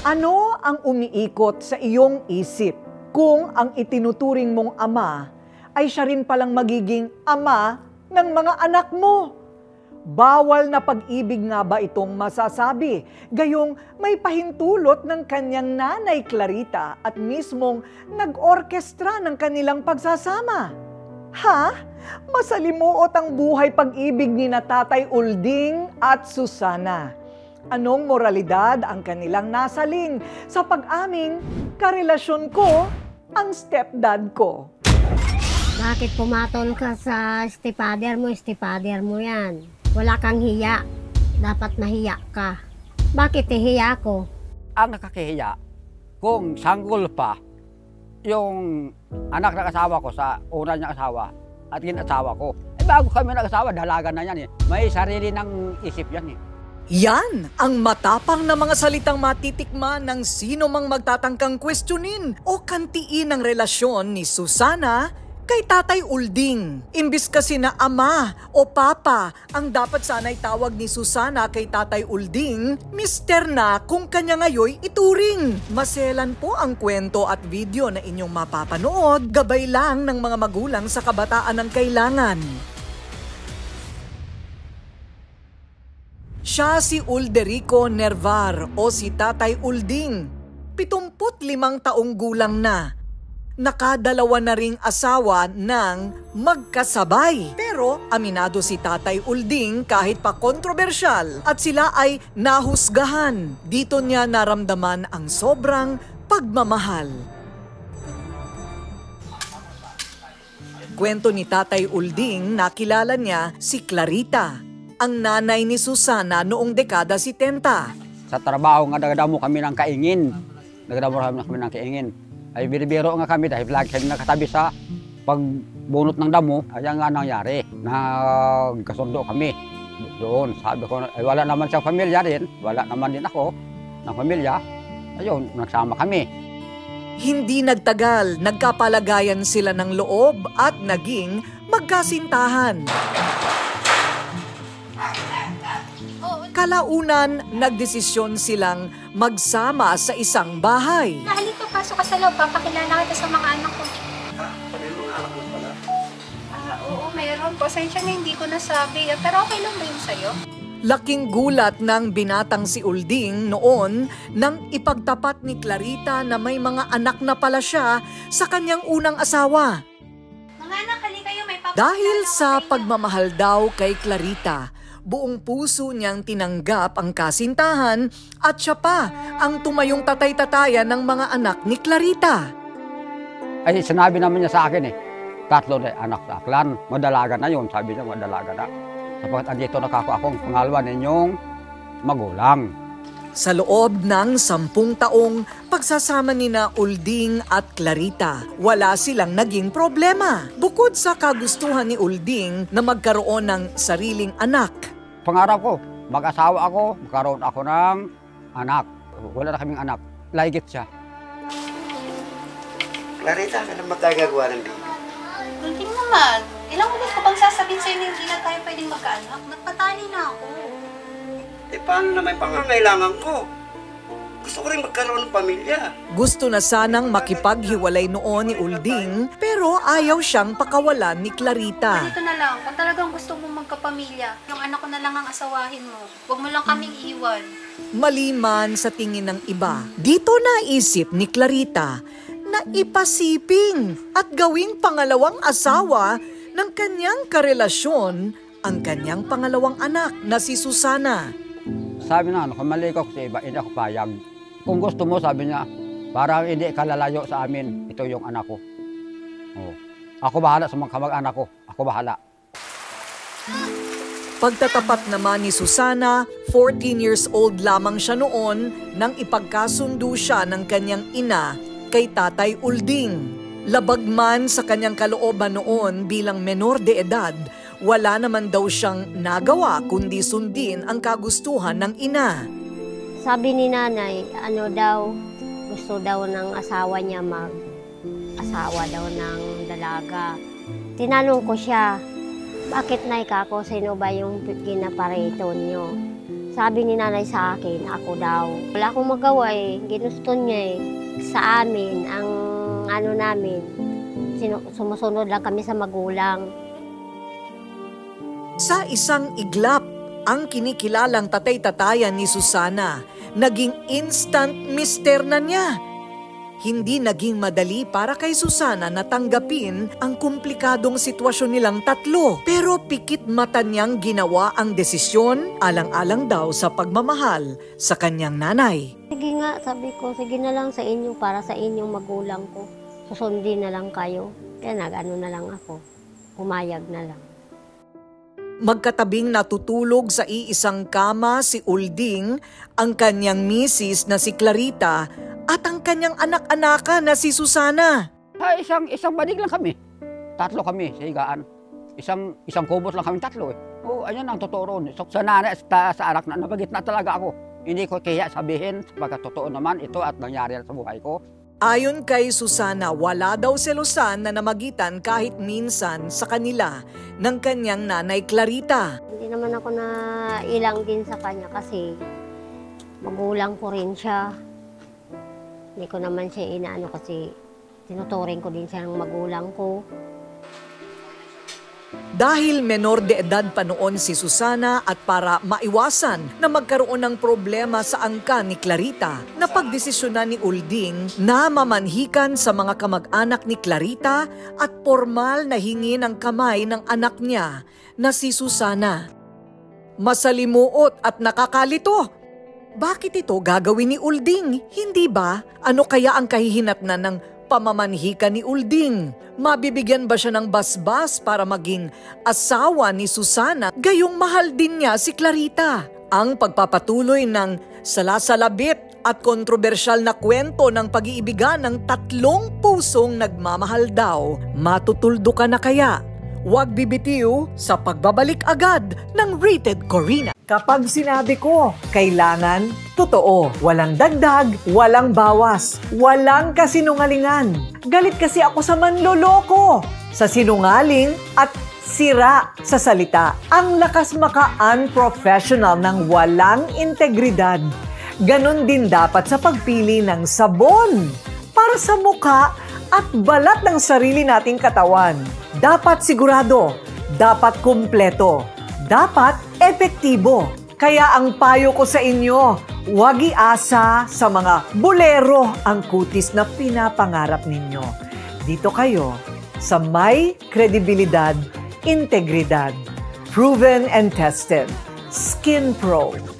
Ano ang umiikot sa iyong isip kung ang itinuturing mong ama ay siya rin palang magiging ama ng mga anak mo? Bawal na pag-ibig nga ba itong masasabi? Gayong may pahintulot ng kanyang nanay Clarita at mismong nag-orkestra ng kanilang pagsasama. Ha? Masalimuot ang buhay pag-ibig ni na Tatay Ulding at Susana. Anong moralidad ang kanilang nasaling sa pag-aming karelasyon ko ang stepdad ko? Bakit pumatol ka sa stepfather mo? Stepfather mo yan. Wala kang hiya. Dapat mahiya ka. Bakit hiya ko? Ang nakakahiya, kung sanggol pa yung anak ng asawa ko sa una niyang asawa at asawa ko. Eh bago kami nag-asawa, dalaga na yan eh. May sarili ng isip yan eh. Yan ang matapang na mga salitang matitikman ng sino mang magtatangkang questionin o kantiin ang relasyon ni Susana kay Tatay Ulding. Imbis kasi na ama o papa ang dapat sana'y tawag ni Susana kay Tatay Ulding, mister na kung kanya ngayoy ituring. Maselan po ang kwento at video na inyong mapapanood, gabay lang ng mga magulang sa kabataan ng kailangan. Siya si Ulderico Nervar o si Tatay Ulding. 75 taong gulang na. Nakadalawa na ring asawa ng magkasabay. Pero aminado si Tatay Ulding kahit pa kontrobersyal at sila ay nahusgahan. Dito niya naramdaman ang sobrang pagmamahal. Kwento ni Tatay Ulding, nakilala niya si Clarita, ang nanay ni Susana noong dekada 70. Sa trabaho nga nagadamo kami ng kaingin. Nagadamo kami ng kaingin. Ay binibiro nga kami dahil lagi kami nakatabi sa pagbunot ng damo. Ayan nga nangyari. Nagkasundo kami doon. Sabi ko, ay wala naman siyang pamilya rin. Wala naman din ako ng pamilya. Ayun, nagsama kami. Hindi nagtagal, nagkapalagayan sila ng loob at naging magkasintahan. Kalaunan, nagdesisyon silang magsama sa isang bahay. Halika, pasok ka sa loob. Papakilala kita sa mga anak ko. Ah, oo, meron. Pasensya na hindi ko nasabi. Pero okay lang ba yun sa'yo? Laking gulat ng binatang si Ulding noon nang ipagtapat ni Clarita na may mga anak na pala siya sa kanyang unang asawa. Mga anak, halika kayo. May papakilala Dahil ko sa inyo. pagmamahal daw kay Clarita, buong puso niyang tinanggap ang kasintahan at siya pa ang tumayong tatay-tatayan ng mga anak ni Clarita. Ay sinabi naman niya sa akin eh, tatlo na anak sa aklan, madalaga na yun. Sabi niya, madalaga na. Sapagkat andito nakako akong pangalawa ninyong magulang. Sa loob ng sampung taong pagsasama ni na Ulding at Clarita, wala silang naging problema. Bukod sa kagustuhan ni Ulding na magkaroon ng sariling anak, Pangarap ko, mag-asawa ako, magkaroon ako ng anak. Wala na kaming anak. Laigit siya. Clarita, ka naman tayo gagawa ng baby. Kunting naman. Ilang ulit ko bang sasabihin sa'yo na hindi na tayo pwedeng magkaanak? Nagpatali na ako. Eh, paano na may pangangailangan ko? Gusto ko rin magkaroon ng pamilya. gusto na sanang makipaghiwalay noon ni Ulding pero ayaw siyang pakawalan ni Clarita. Ganito na lang, kung talagang gusto mo magkapamilya, yung anak ko na lang ang asawahin mo. Huwag mo lang kaming iwan. Maliman sa tingin ng iba, dito naisip ni Clarita na ipasiping at gawing pangalawang asawa ng kanyang karelasyon ang kanyang pangalawang anak na si Susana. Sabi na, ano, kung maligaw ko sa iba, hindi ako payag. Kung gusto mo, sabi niya, parang hindi ka lalayo sa amin, ito yung anak ko. Oh. Ako bahala sa mga kamag-anak ko. Ako bahala. Pagtatapat naman ni Susana, 14 years old lamang siya noon nang ipagkasundo siya ng kanyang ina kay Tatay Ulding. Labag man sa kanyang kalooban noon bilang menor de edad, wala naman daw siyang nagawa kundi sundin ang kagustuhan ng ina. Sabi ni nanay, ano daw, gusto daw ng asawa niya mag asawa daw ng dalaga. Tinanong ko siya, bakit nay kako, sino ba yung ginaparito niyo? Sabi ni nanay sa akin, ako daw. Wala akong magawa eh. Ginusto niya eh. Sa amin, ang ano namin, sinu- sumusunod lang kami sa magulang. Sa isang iglap, ang kinikilalang tatay-tatayan ni Susana, naging instant mister na niya. Hindi naging madali para kay Susana na tanggapin ang komplikadong sitwasyon nilang tatlo. Pero pikit mata niyang ginawa ang desisyon alang-alang daw sa pagmamahal sa kanyang nanay. Sige nga, sabi ko, sige na lang sa inyo para sa inyong magulang ko. Susundin na lang kayo. Kaya nag-ano na lang ako. Pumayag na lang. Magkatabing natutulog sa iisang kama si Ulding, ang kanyang misis na si Clarita at ang kanyang anak-anaka na si Susana. Sa isang, isang banig lang kami. Tatlo kami sa higaan. Isang, isang kubot lang kami tatlo eh. Oo, ayan ang totoo ron. So, sa nanay sa, sa anak na nabagit na talaga ako. Hindi ko kaya sabihin, pagka totoo naman ito at nangyari sa buhay ko. Ayon kay Susana, wala daw selosan na namagitan kahit minsan sa kanila ng kanyang nanay Clarita. Hindi naman ako na ilang din sa kanya kasi magulang ko rin siya. Hindi ko naman siya inaano kasi tinuturing ko din siya ng magulang ko. Dahil menor de edad pa noon si Susana at para maiwasan na magkaroon ng problema sa angka ni Clarita, napagdesisyonan ni Ulding na mamanhikan sa mga kamag-anak ni Clarita at formal na hingi ng kamay ng anak niya na si Susana. Masalimuot at nakakalito. Bakit ito gagawin ni Ulding? Hindi ba? Ano kaya ang kahihinatnan ng pamamanhikan ni Ulding? Mabibigyan ba siya ng basbas para maging asawa ni Susana? Gayong mahal din niya si Clarita. Ang pagpapatuloy ng salasalabit at kontrobersyal na kwento ng pag-iibigan ng tatlong pusong nagmamahal daw. Matutuldo ka na kaya? Huwag bibitiw sa pagbabalik agad ng Rated Corina. Kapag sinabi ko, kailangan totoo. Walang dagdag, walang bawas, walang kasinungalingan. Galit kasi ako sa manloloko, sa sinungaling at sira sa salita. Ang lakas maka-unprofessional ng walang integridad. Ganon din dapat sa pagpili ng sabon para sa mukha at balat ng sarili nating katawan. Dapat sigurado, dapat kumpleto, dapat epektibo. Kaya ang payo ko sa inyo, huwag iasa sa mga bolero ang kutis na pinapangarap ninyo. Dito kayo sa may kredibilidad, integridad, proven and tested. Skin Pro.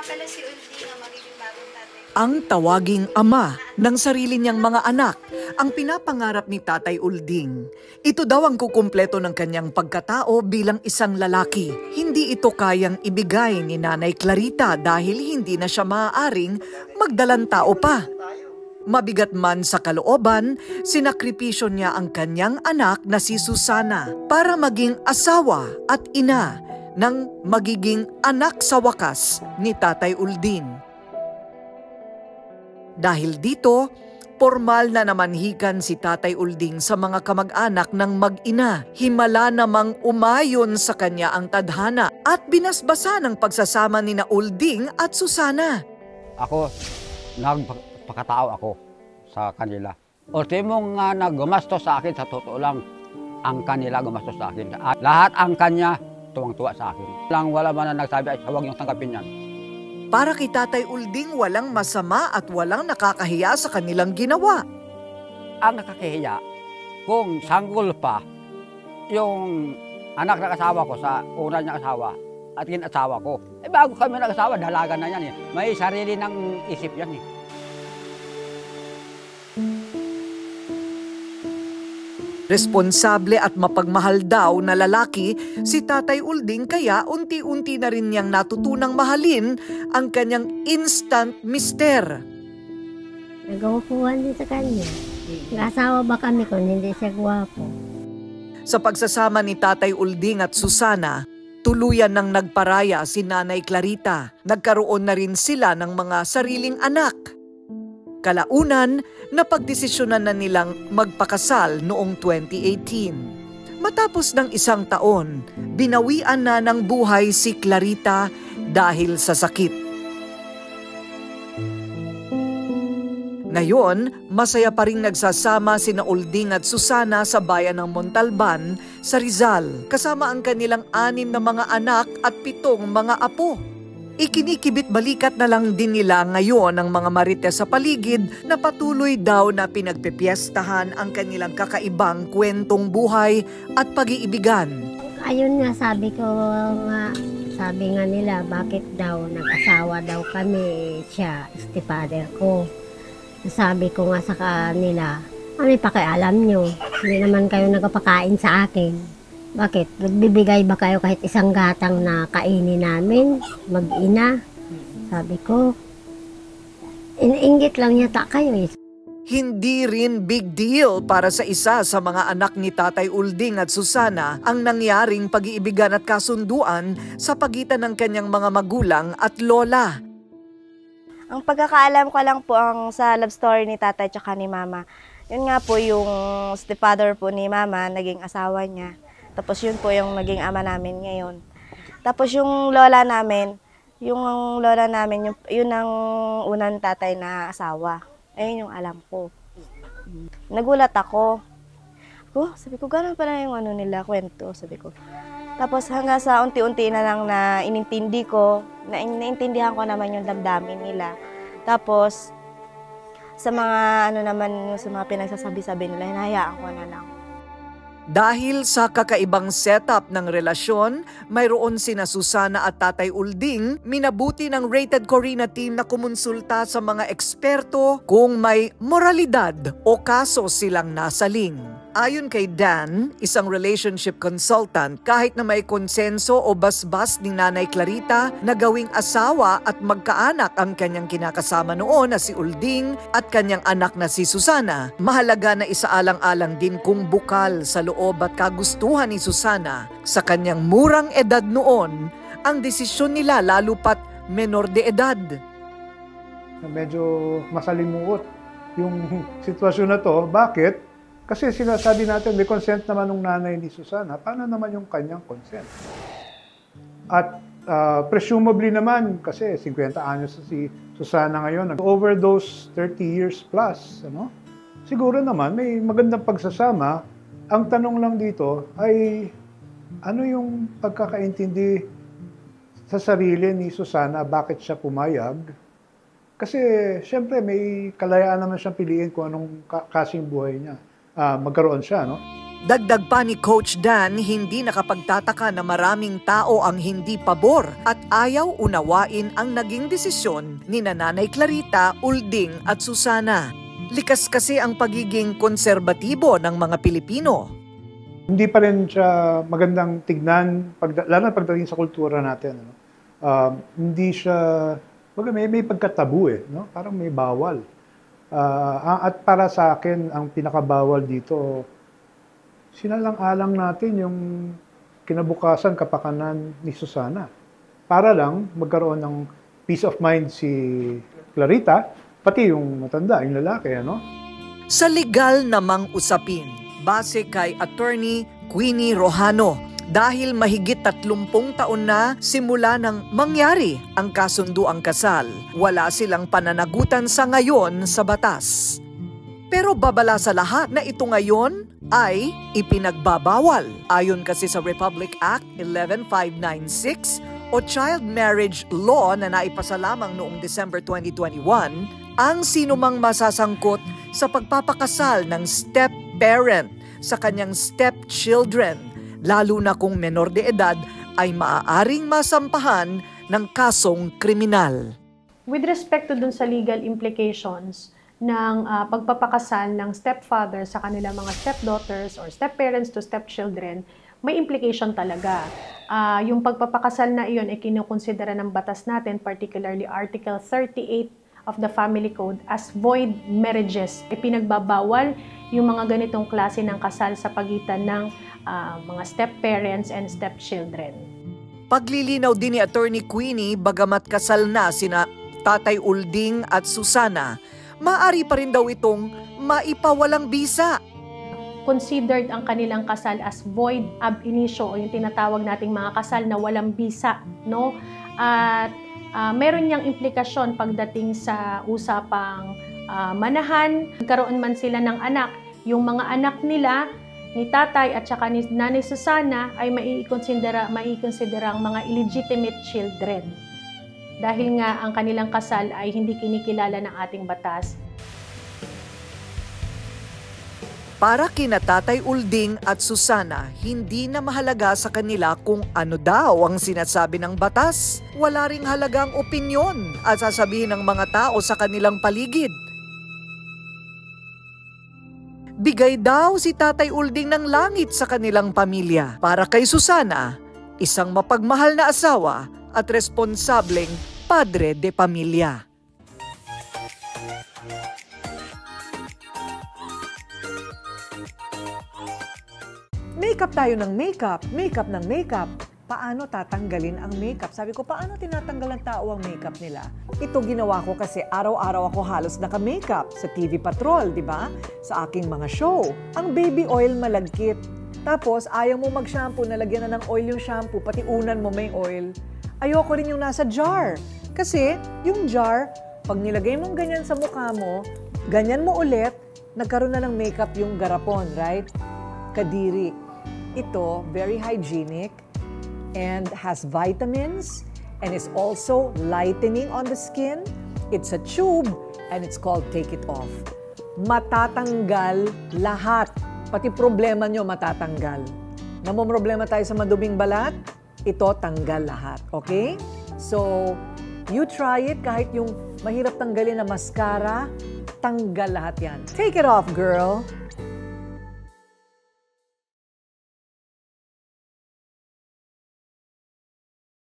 Pala si Uldi na magiging bagong tatay. Ang tawaging ama ng sarili niyang mga anak ang pinapangarap ni Tatay Ulding. Ito daw ang kukumpleto ng kanyang pagkatao bilang isang lalaki. Hindi ito kayang ibigay ni Nanay Clarita dahil hindi na siya maaaring magdalang tao pa. Mabigat man sa kalooban, sinakripisyo niya ang kanyang anak na si Susana para maging asawa at ina ng magiging anak sa wakas ni Tatay Uldin. Dahil dito, formal na namanhikan si Tatay Ulding sa mga kamag-anak ng mag-ina. Himala namang umayon sa kanya ang tadhana at binasbasa ng pagsasama ni na Ulding at Susana. Ako, nagpakatao ako sa kanila. Ultimo nga na gumastos sa akin, sa totoo lang, ang kanila gumastos sa akin. At lahat ang kanya, tuwang-tuwa sa akin. Lang wala man na nagsabi, ay huwag niyong tanggapin yan. Para kay Tatay Ulding walang masama at walang nakakahiya sa kanilang ginawa. Ang nakakahiya, kung sanggol pa, yung anak ng asawa ko sa una niyang asawa at asawa ko. Eh bago kami nag-asawa, dalaga na yan eh. May sarili ng isip yan eh. Responsable at mapagmahal daw na lalaki si Tatay Ulding kaya unti-unti na rin niyang natutunang mahalin ang kanyang instant mister. Nagawapuhan din sa kanya. Nag-asawa ba kami kung hindi siya gwapo? Sa pagsasama ni Tatay Ulding at Susana, tuluyan ng nagparaya si Nanay Clarita. Nagkaroon na rin sila ng mga sariling anak. Kalaunan, napagdesisyonan na nilang magpakasal noong 2018. Matapos ng isang taon, binawian na ng buhay si Clarita dahil sa sakit. Ngayon, masaya pa rin nagsasama sina Ulding at Susana sa bayan ng Montalban sa Rizal, kasama ang kanilang anim na mga anak at pitong mga apo. Ikinikibit balikat na lang din nila ngayon ang mga marites sa paligid na patuloy daw na pinagpepiestahan ang kanilang kakaibang kwentong buhay at pag-iibigan. Ayun nga, sabi ko nga, sabi nga nila, bakit daw nag-asawa daw kami siya, stepfather ko. Sabi ko nga sa kanila, ano pakialam nyo? Hindi naman kayo nagpapakain sa akin. Bakit? Nagbibigay ba kayo kahit isang gatang na kainin namin? Mag-ina? Sabi ko, iniinggit lang yata kayo eh. Hindi rin big deal para sa isa sa mga anak ni Tatay Ulding at Susana ang nangyaring pag-iibigan at kasunduan sa pagitan ng kanyang mga magulang at lola. Ang pagkakaalam ko lang po ang sa love story ni tatay at ni mama. Yun nga po yung stepfather po ni mama, naging asawa niya. Tapos yun po yung naging ama namin ngayon. Tapos yung lola namin, yung lola namin, yung, yun ang unang tatay na asawa. Ayun yung alam ko. Nagulat ako. Ko, sabi ko, gano'n pala yung ano nila, kwento, sabi ko. Tapos hanggang sa unti-unti na lang na inintindi ko, na naintindihan ko naman yung damdamin nila. Tapos, sa mga ano naman, sa mga pinagsasabi-sabi nila, hinahayaan ko na lang. Dahil sa kakaibang setup ng relasyon, mayroon sina Susana at Tatay Ulding minabuti ng Rated Corina team na kumonsulta sa mga eksperto kung may moralidad o kaso silang nasaling. Ayon kay Dan, isang relationship consultant, kahit na may konsenso o basbas ni Nanay Clarita na gawing asawa at magkaanak ang kanyang kinakasama noon na si Ulding at kanyang anak na si Susana, mahalaga na isaalang-alang din kung bukal sa loob at kagustuhan ni Susana sa kanyang murang edad noon ang desisyon nila lalo pat menor de edad. Medyo masalimuot yung sitwasyon na to. Bakit? Kasi sinasabi natin, may consent naman ng nanay ni Susana. Paano naman yung kanyang consent? At uh, presumably naman, kasi 50 anyos si Susana ngayon, over those 30 years plus, ano? siguro naman may magandang pagsasama. Ang tanong lang dito ay ano yung pagkakaintindi sa sarili ni Susana, bakit siya pumayag? Kasi siyempre may kalayaan naman siyang piliin kung anong kasing buhay niya uh, magkaroon siya. No? Dagdag pa ni Coach Dan, hindi nakapagtataka na maraming tao ang hindi pabor at ayaw unawain ang naging desisyon ni Nanay Clarita, Ulding at Susana. Likas kasi ang pagiging konserbatibo ng mga Pilipino. Hindi pa rin siya magandang tignan, pag, lalo na pagdating sa kultura natin. Ano? Uh, hindi siya, may, may pagkatabu eh, no? parang may bawal. Uh, at para sa akin, ang pinakabawal dito, sinalang-alang natin yung kinabukasan kapakanan ni Susana. Para lang magkaroon ng peace of mind si Clarita, pati yung matanda, yung lalaki, ano? Sa legal namang usapin, base kay Attorney Queenie Rojano, dahil mahigit 30 taon na simula nang mangyari ang kasunduang kasal. Wala silang pananagutan sa ngayon sa batas. Pero babala sa lahat na ito ngayon ay ipinagbabawal. Ayon kasi sa Republic Act 11596 o Child Marriage Law na naipasa lamang noong December 2021, ang sinumang masasangkot sa pagpapakasal ng step-parent sa kanyang step-children lalo na kung menor de edad ay maaaring masampahan ng kasong kriminal. With respect to dun sa legal implications ng uh, pagpapakasal ng stepfather sa kanilang mga stepdaughters or stepparents to stepchildren, may implication talaga. Uh, yung pagpapakasal na iyon ay kinukonsidera ng batas natin, particularly Article 38 of the Family Code as void marriages. Ipinagbabawal yung mga ganitong klase ng kasal sa pagitan ng uh, mga step-parents and step-children. Paglilinaw din ni Attorney Queenie bagamat kasal na sina Tatay Ulding at Susana, maari pa rin daw itong maipawalang bisa. considered ang kanilang kasal as void ab initio o yung tinatawag nating mga kasal na walang bisa, no? At ah, meron niyang implikasyon pagdating sa usapang ah, manahan, nagkaroon man sila ng anak, yung mga anak nila ni tatay at saka ni nanay Susana ay maikonsidera maikonsiderang mga illegitimate children. Dahil nga ang kanilang kasal ay hindi kinikilala ng ating batas. Para kina Tatay Ulding at Susana, hindi na mahalaga sa kanila kung ano daw ang sinasabi ng batas. Wala ring halagang opinyon at sasabihin ng mga tao sa kanilang paligid. Bigay daw si Tatay Ulding ng langit sa kanilang pamilya. Para kay Susana, isang mapagmahal na asawa at responsableng padre de pamilya. Makeup tayo ng makeup, makeup ng makeup. Paano tatanggalin ang makeup? Sabi ko, paano tinatanggal ng tao ang makeup nila? Ito ginawa ko kasi araw-araw ako halos naka-makeup sa TV Patrol, di ba? Sa aking mga show. Ang baby oil malagkit. Tapos, ayaw mo mag-shampoo, nalagyan na ng oil yung shampoo, pati unan mo may oil. Ayoko rin yung nasa jar. Kasi, yung jar, pag nilagay mong ganyan sa mukha mo, ganyan mo ulit, nagkaroon na ng makeup yung garapon, right? Kadiri. Ito, very hygienic and has vitamins and is also lightening on the skin. It's a tube and it's called Take It Off. Matatanggal lahat. Pati problema nyo matatanggal. Namumroblema tayo sa maduming balat, ito tanggal lahat. Okay? So, you try it kahit yung mahirap tanggalin na mascara, tanggal lahat yan. Take it off, girl.